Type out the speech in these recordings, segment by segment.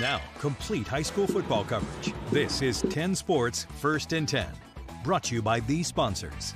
Now, complete high school football coverage. This is 10 Sports First and 10, brought to you by these sponsors.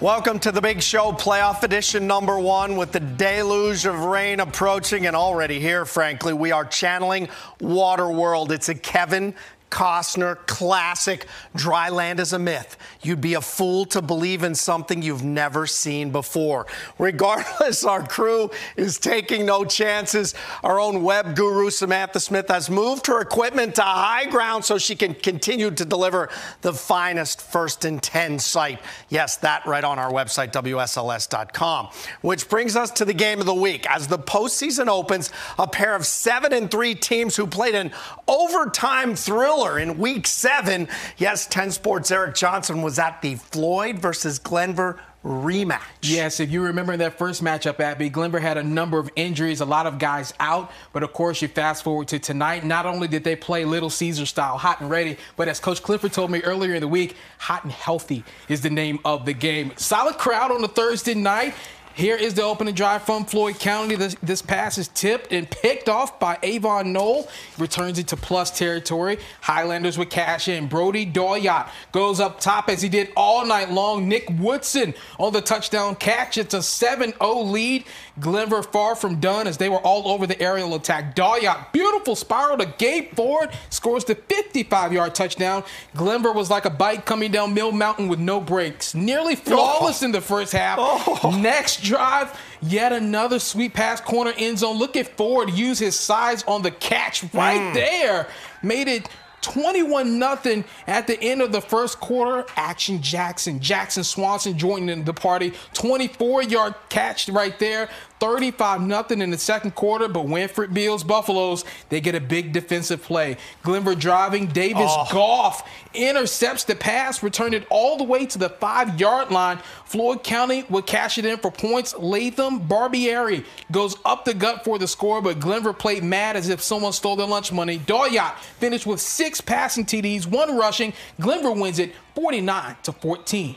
Welcome to the big show, playoff edition number one, with the deluge of rain approaching and already here, frankly. We are channeling Waterworld. It's a Kevin Costner classic. Dry land is a myth. You'd be a fool to believe in something you've never seen before. Regardless, our crew is taking no chances. Our own web guru, Samantha Smith, has moved her equipment to high ground so she can continue to deliver the finest first and 10 site. Yes, that right on our website, WSLS.com. Which brings us to the game of the week. As the postseason opens, a pair of 7 and 3 teams who played an overtime thriller in week seven. Yes, 10 Sports Eric Johnson was at the Floyd versus Glenvar rematch. Yes, if you remember that first matchup, Abby, Glenvar had a number of injuries, a lot of guys out. But of course, you fast forward to tonight. Not only did they play Little Caesar style, hot and ready, but as Coach Clifford told me earlier in the week, hot and healthy is the name of the game. Solid crowd on the Thursday night. Here is the opening drive from Floyd County. This, this pass is tipped and picked off by Avon Knoll. Returns it to plus territory. Highlanders with cash in. Brody Doyot goes up top as he did all night long. Nick Woodson on the touchdown catch. It's a 7 0 lead. Glenvar far from done as they were all over the aerial attack. Doyot, beautiful spiral to Gabe Ford, scores the 55 yard touchdown. Glenvar was like a bike coming down Mill Mountain with no brakes. Nearly oh. flawless oh. in the first half. Oh. Next drive, yet another sweet pass corner end zone. Look at Ford use his size on the catch right mm. there. Made it 21 nothing at the end of the first quarter. Action Jackson. Jackson Swanson joining the party. 24 yard catch right there. 35 nothing in the second quarter, but Winfred Beale's Buffaloes, they get a big defensive play. Glenvar driving, Davis oh. Goff intercepts the pass, returned it all the way to the five yard line. Floyd County would cash it in for points. Latham Barbieri goes up the gut for the score, but Glenvar played mad as if someone stole their lunch money. Doyot finished with six passing TDs, one rushing. Glenvar wins it 49 to 14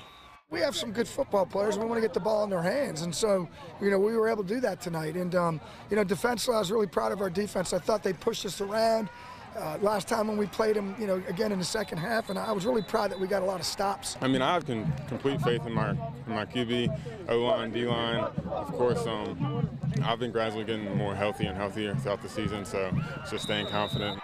we have some good football players. We want to get the ball in their hands, and so you know we were able to do that tonight. And um, you know, defensively, I was really proud of our defense. I thought they pushed us around. Uh, last time when we played them, you know, again in the second half, and I was really proud that we got a lot of stops. I mean, I have complete faith in my in my QB, O line, D line. Of course, um, I've been gradually getting more healthy and healthier throughout the season, so just staying confident.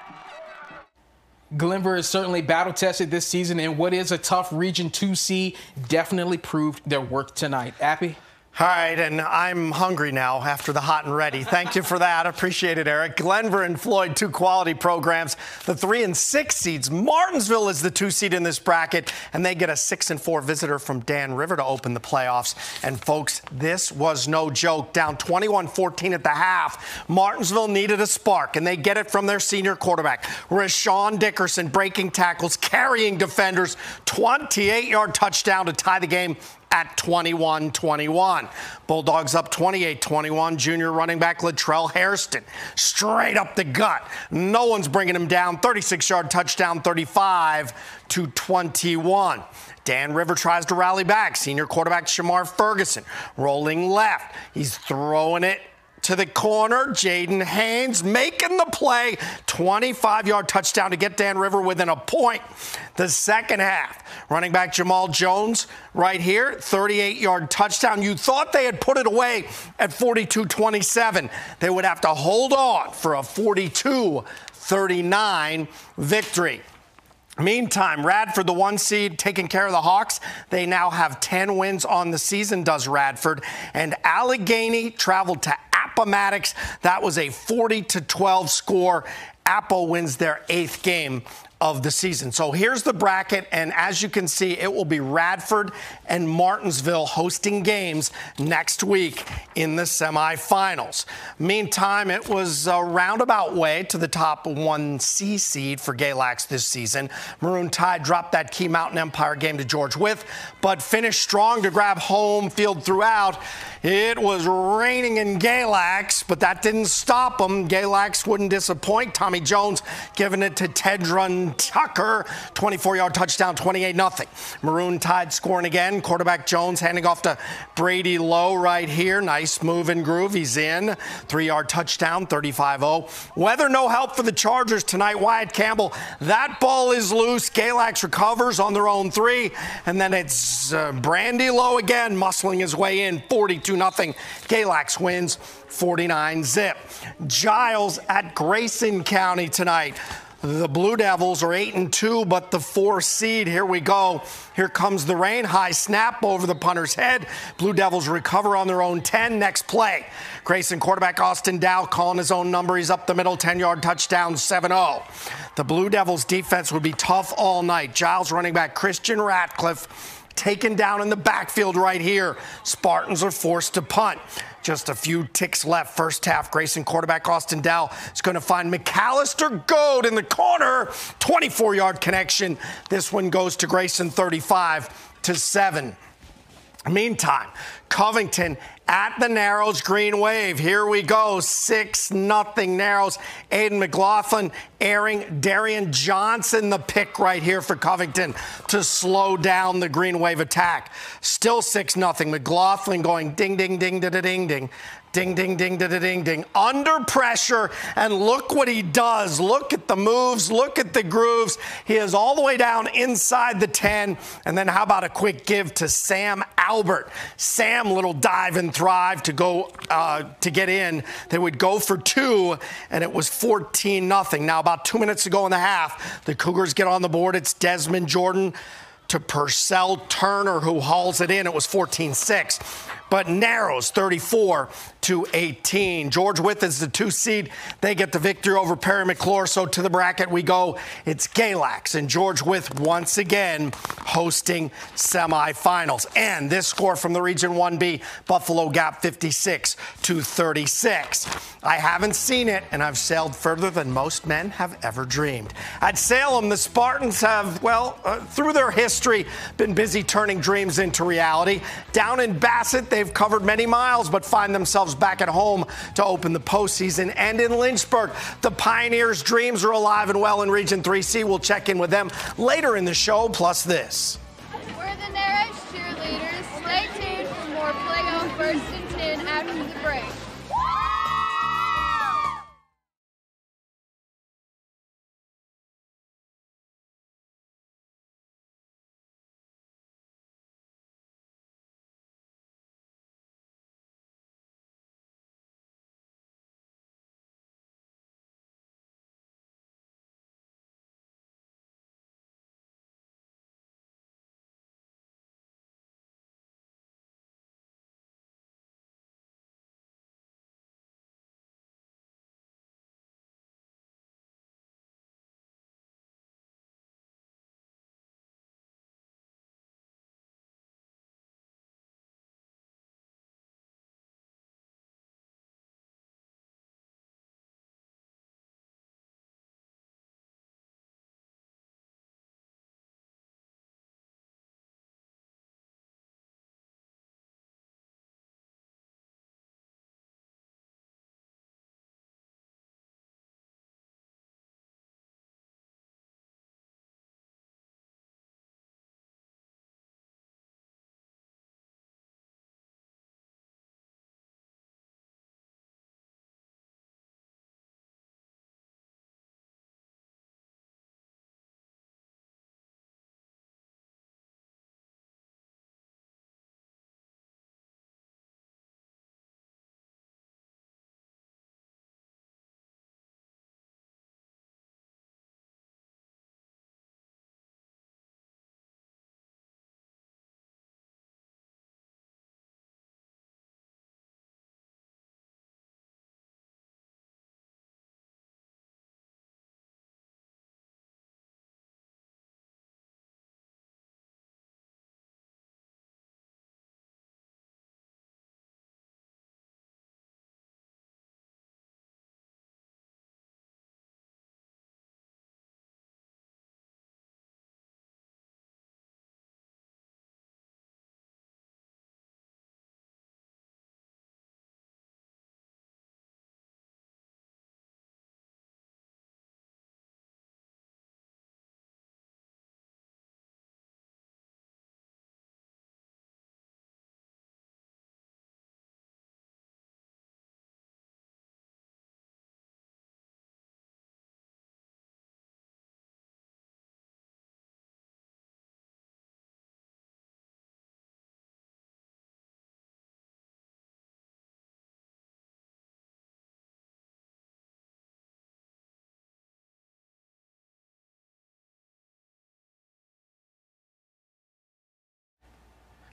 Glenvar is certainly battle tested this season, and what is a tough Region 2C definitely proved their work tonight. Appy? All right, and I'm hungry now after the hot and ready. Thank you for that. Appreciate it, Eric. Glenvar and Floyd, two quality programs. The three and six seeds. Martinsville is the two seed in this bracket, and they get a six and four visitor from Dan River to open the playoffs. And folks, this was no joke. Down 21 14 at the half. Martinsville needed a spark, and they get it from their senior quarterback, Rashawn Dickerson, breaking tackles, carrying defenders, 28 yard touchdown to tie the game at 21 21. Bulldogs up 28 21. Junior running back Latrell Hairston straight up the gut. No one's bringing him down. 36 yard touchdown, 35 to 21. Dan River tries to rally back. Senior quarterback Shamar Ferguson rolling left. He's throwing it to the corner. Jaden Haynes making the play. 25 yard touchdown to get Dan River within a point. The second half, running back Jamal Jones right here, 38 yard touchdown. You thought they had put it away at 42 27. They would have to hold on for a 42 39 victory. Meantime, Radford, the one seed, taking care of the Hawks. They now have 10 wins on the season, does Radford. And Allegheny traveled to Appomattox. That was a 40 to 12 score. Apple wins their eighth game of the season. So here's the bracket, and as you can see, it will be Radford and Martinsville hosting games next week in the semifinals. Meantime, it was a roundabout way to the top 1C seed for Galax this season. Maroon Tide dropped that key Mountain Empire game to George Wythe, but finished strong to grab home field throughout. It was raining in Galax, but that didn't stop them. Galax wouldn't disappoint. Tommy Jones giving it to Tedron Tucker, 24 yard touchdown, 28 0. Maroon Tide scoring again. Quarterback Jones handing off to Brady Lowe right here. Nice move and groove. He's in. Three yard touchdown, 35 0. Weather no help for the Chargers tonight. Wyatt Campbell, that ball is loose. Galax recovers on their own three. And then it's uh, Brandy Lowe again, muscling his way in, 42 0. Galax wins 49 zip. Giles at Grayson County tonight. The Blue Devils are 8 and 2, but the four seed. Here we go. Here comes the rain. High snap over the punter's head. Blue Devils recover on their own 10. Next play. Grayson quarterback Austin Dow calling his own number. He's up the middle, 10 yard touchdown, 7 0. The Blue Devils defense would be tough all night. Giles running back Christian Ratcliffe taken down in the backfield right here. Spartans are forced to punt. Just a few ticks left. First half, Grayson quarterback Austin Dow is going to find McAllister Goad in the corner. 24 yard connection. This one goes to Grayson 35 to 7. Meantime, Covington at the Narrows Green Wave. Here we go. 6 nothing Narrows. Aiden McLaughlin airing Darian Johnson the pick right here for Covington to slow down the Green Wave attack. Still 6 nothing. McLaughlin going ding ding ding da ding ding. Ding, ding, ding, da, ding, ding. Under pressure, and look what he does. Look at the moves, look at the grooves. He is all the way down inside the 10. And then how about a quick give to Sam Albert? Sam, little dive and thrive to go uh, to get in. They would go for two, and it was 14 nothing. Now, about two minutes to go in the half, the Cougars get on the board. It's Desmond Jordan to Purcell Turner, who hauls it in. It was 14 6 but narrows 34 to 18. George Wythe is the two seed. They get the victory over Parry McCluer. So to the bracket we go. It's Galax and George Wythe once again hosting semifinals. And this score from the Region 1B, Buffalo Gap 56 to 36. I haven't seen it, and I've sailed further than most men have ever dreamed. At Salem, the Spartans have, well, uh, through their history, been busy turning dreams into reality. Down in Bassett, they've covered many miles, but find themselves back at home to open the postseason. And in Lynchburg, the Pioneers' dreams are alive and well in Region 3C. We'll check in with them later in the show, plus this. We're the Narrows cheerleaders. Stay tuned for more Play on First and 10 after the break.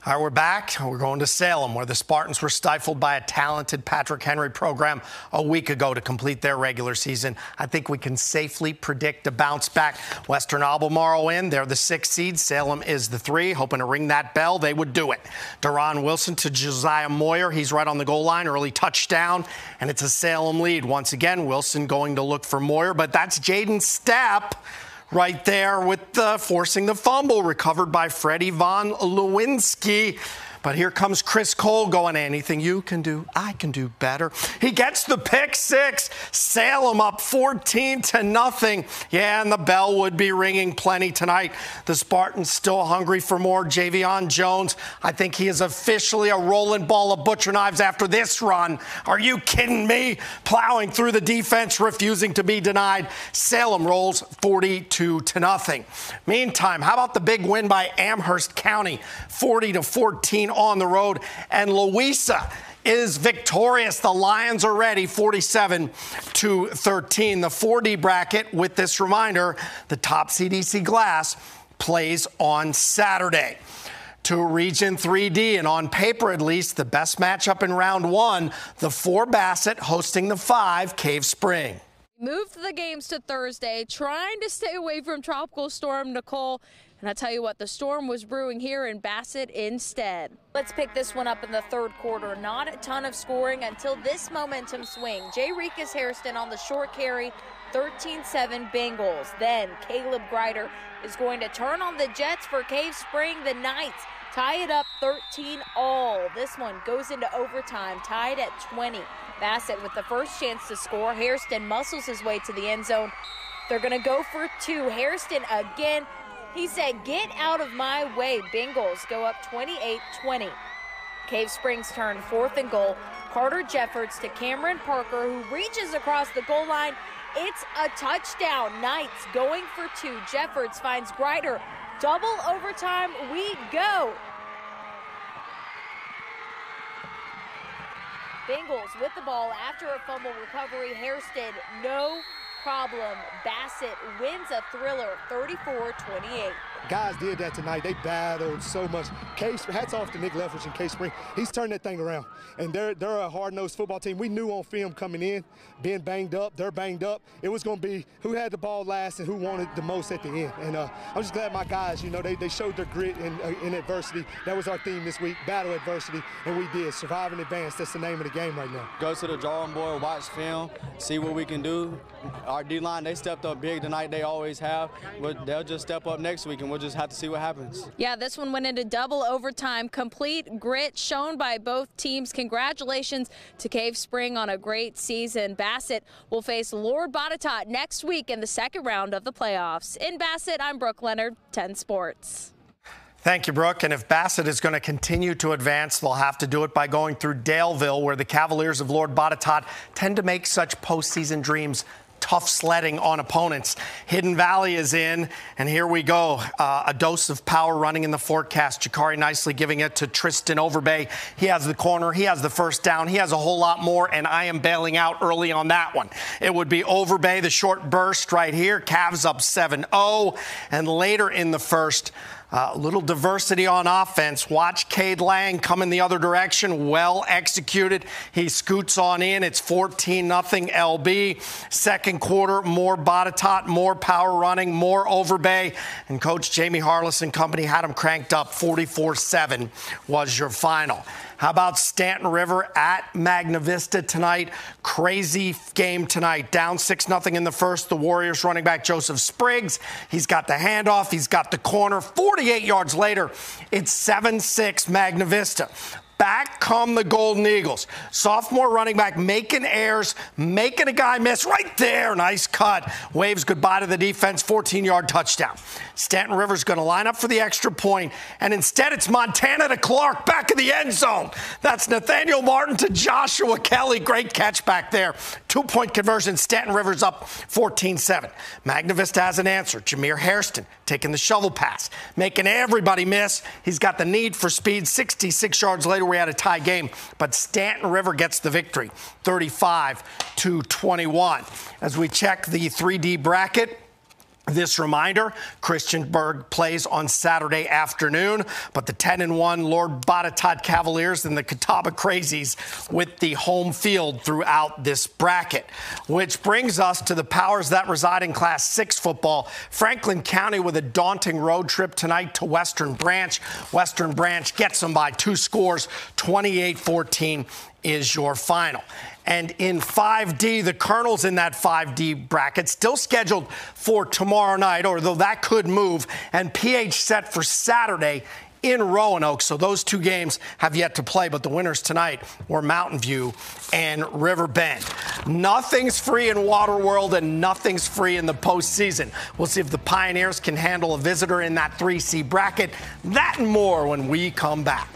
All right, we're back. We're going to Salem, where the Spartans were stifled by a talented Patrick Henry program a week ago to complete their regular season. I think we can safely predict a bounce back. Western Albemarle in. They're the sixth seed. Salem is the three. Hoping to ring that bell, they would do it. Deron Wilson to Josiah Moyer. He's right on the goal line. Early touchdown, and it's a Salem lead. Once again, Wilson going to look for Moyer, but that's Jaden Stepp right there with uh, forcing the fumble recovered by Freddie Von Lewinsky. But here comes Chris Cole going, anything you can do, I can do better. He gets the pick six. Salem up 14 to nothing. Yeah, and the bell would be ringing plenty tonight. The Spartans still hungry for more. Javion Jones, I think he is officially a rolling ball of butcher knives after this run. Are you kidding me? Plowing through the defense, refusing to be denied. Salem rolls 42 to nothing. Meantime, how about the big win by Amherst County, 40 to 14 on the road. And Louisa is victorious. The Lions are ready, 47 to 13. The 4D bracket with this reminder the top CDC Glass plays on Saturday. To Region 3D, and on paper at least, the best matchup in round one the four Bassett hosting the five Cave Spring. Moved the games to Thursday, trying to stay away from Tropical Storm Nicole. And I tell you what, the storm was brewing here in Bassett instead. Let's pick this one up in the third quarter. Not a ton of scoring until this momentum swing. Jay Rikas Hairston on the short carry, 13-7 Bengals. Then Caleb Grider is going to turn on the Jets for Cave Spring. The Knights tie it up 13 all. This one goes into overtime, tied at 20. Bassett with the first chance to score. Hairston muscles his way to the end zone. They're going to go for two. Hairston again he said, Get out of my way. Bengals go up 28 20. Cave Springs turn fourth and goal. Carter Jeffords to Cameron Parker, who reaches across the goal line. It's a touchdown. Knights going for two. Jeffords finds Grider. Double overtime. We go. Bengals with the ball after a fumble recovery. Hairston, no problem. Bassett wins a thriller 34 28 guys did that tonight. They battled so much. Case, hats off to Nick Leftwich and Cave Spring. He's turned that thing around. And they're, they're a hard-nosed football team. We knew on film coming in, being banged up, they're banged up. It was going to be who had the ball last and who wanted the most at the end. And uh, I'm just glad my guys, you know, they, they showed their grit in, uh, in adversity. That was our theme this week, battle adversity, and we did. Survive and advance. That's the name of the game right now. Go to the drawing board, watch film, see what we can do. Our D-line, they stepped up big tonight. They always have. But they'll just step up next week, and we'll just have to see what happens happens. Yeah, this one went into double overtime. Complete grit shown by both teams. Congratulations to Cave Spring on a great season. Bassett will face Lord Botetourt next week in the second round of the playoffs. In Bassett, I'm Brooke Leonard, 10 Sports. Thank you, Brooke. And if Bassett is going to continue to advance, they'll have to do it by going through Daleville, where the Cavaliers of Lord Botetourt tend to make such postseason dreams tough sledding on opponents. Hidden Valley is in, and here we go. Uh, a dose of power running in the forecast. Jakari nicely giving it to Tristan Overbay. He has the corner, he has the first down, he has a whole lot more, and I am bailing out early on that one. It would be Overbay, the short burst right here. Cavs up 7 0, and later in the first, a uh, little diversity on offense. Watch Cade Lang come in the other direction. Well executed. He scoots on in. It's 14 0 LB. Second quarter, more Botetourt, more power running, more Overbay. And Coach Jamie Harless and company had him cranked up 44 7 was your final. How about Staunton River at Magna Vista tonight? Crazy game tonight. Down 6 0 in the first. The Warriors running back Joseph Spriggs. He's got the handoff, he's got the corner. 48 yards later, it's 7 6 Magna Vista. Back come the Golden Eagles. Sophomore running back making errors, making a guy miss right there. Nice cut. Waves goodbye to the defense. 14 yard touchdown. Staunton River's going to line up for the extra point, and instead it's Montana to Clark back in the end zone. That's Nathaniel Martin to Joshua Kelly. Great catch back there. Two point conversion. Staunton River's up 14 7. Magna Vista has an answer. Jameer Hairston taking the shovel pass, making everybody miss. He's got the need for speed. 66 yards later, we had a tie game, but Staunton River gets the victory, 35 to 21. As we check the 3D bracket, This reminder, Christiansburg plays on Saturday afternoon, but the 10 and 1 Lord Botetourt Cavaliers and the Catawba Crazies with the home field throughout this bracket. Which brings us to the powers that reside in Class 6 football. Franklin County with a daunting road trip tonight to Western Branch. Western Branch gets them by two scores, 28 14 is your final. And in 5D, the Colonels in that 5D bracket still scheduled for tomorrow night, although that could move. And PH set for Saturday in Roanoke. So those two games have yet to play, but the winners tonight were Mountain View and River Bend. Nothing's free in Waterworld and nothing's free in the postseason. We'll see if the Pioneers can handle a visitor in that 3C bracket. That and more when we come back.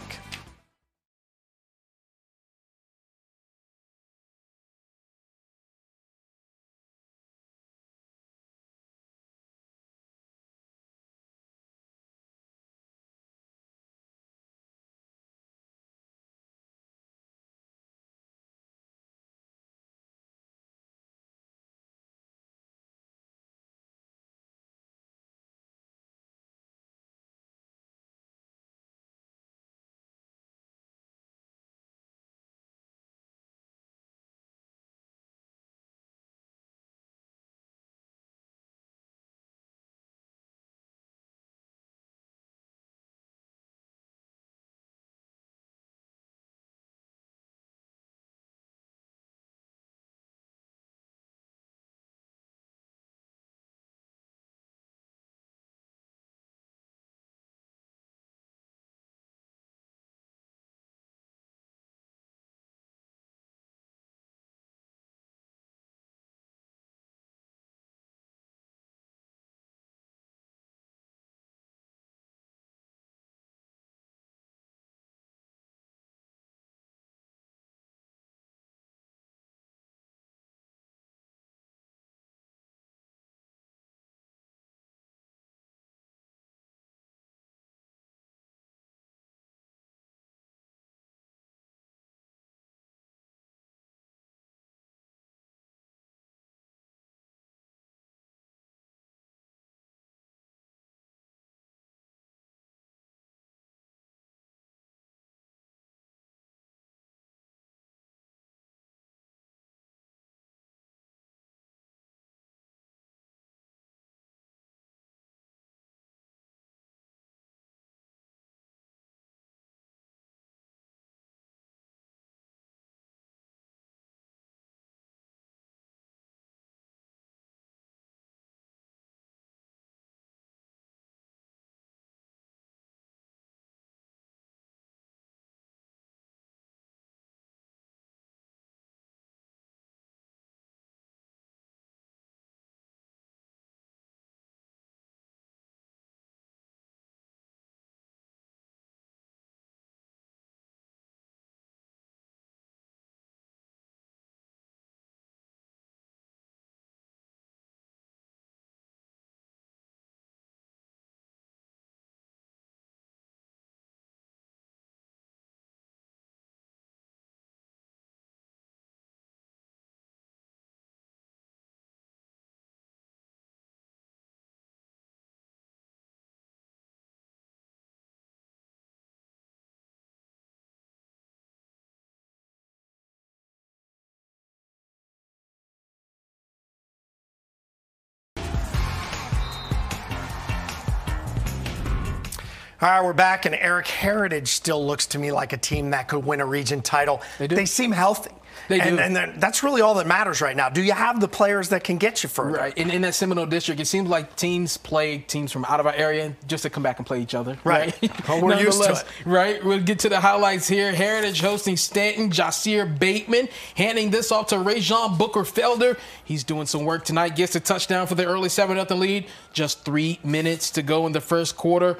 All right, we're back, and Eric Heritage still looks to me like a team that could win a region title. They do. They seem healthy. They and, do. and that's really all that matters right now. Do you have the players that can get you further? Right. In, in that Seminole district, it seems like teams play teams from out of our area just to come back and play each other. Right. Right. Well, we're used to it. Right. We'll get to the highlights here. Heritage hosting Staunton, Jasir Bateman, handing this off to Rajon Booker Felder. He's doing some work tonight. Gets a touchdown for the early 7 0 lead. Just three minutes to go in the first quarter.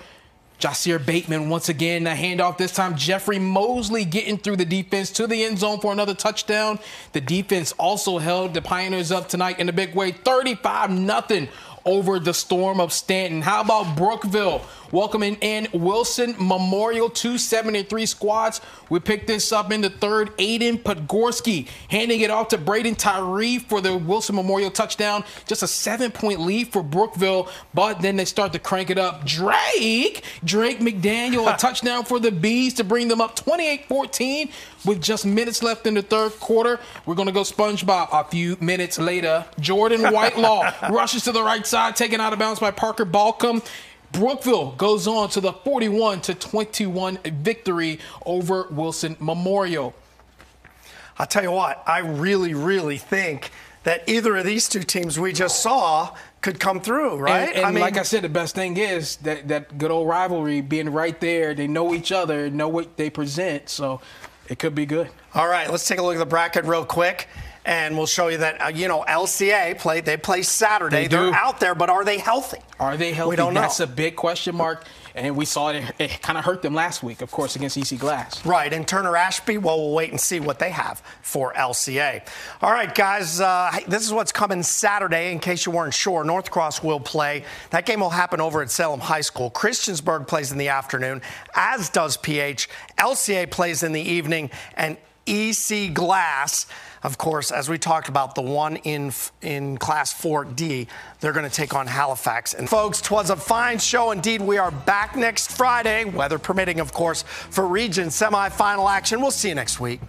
Jasir Bateman once again, the handoff this time. Jeffrey Mosley getting through the defense to the end zone for another touchdown. The defense also held the Pioneers up tonight in a big way, 35 nothing over the Storm of Staunton. How about Brookville welcoming in Wilson Memorial 273 squads? We picked this up in the third. Aiden Podgorski handing it off to Braden Tyree for the Wilson Memorial touchdown. Just a seven point lead for Brookville, but then they start to crank it up. Drake, Drake McDaniel, a touchdown for the Bees to bring them up 28 14 with just minutes left in the third quarter. We're going to go SpongeBob a few minutes later. Jordan Whitelaw rushes to the right taken out of bounds by Parker Balcom. Brookville goes on to the 41 to 21 victory over Wilson Memorial. I'll tell you what, I really, really think that either of these two teams we just saw could come through, right? And, and I mean, like I said, the best thing is that that good old rivalry being right there. They know each other, know what they present, so it could be good. All right, let's take a look at the bracket real quick. And we'll show you that uh, you know LCA play. They play Saturday. They are out there, but are they healthy? Are they healthy? We don't know. That's a big question mark. And we saw it, it kind of hurt them last week, of course, against EC Glass. Right, and Turner Ashby, well, we'll wait and see what they have for LCA. All right, guys, uh, this is what's coming Saturday, in case you weren't sure. Northcross will play. That game will happen over at Salem High School. Christiansburg plays in the afternoon, as does PH. LCA plays in the evening, and EC Glass. Of course, as we talked about, the one in in Class 4D, they're going to take on Halifax. And folks, twas a fine show indeed. We are back next Friday, weather permitting, of course, for region semifinal action. We'll see you next week.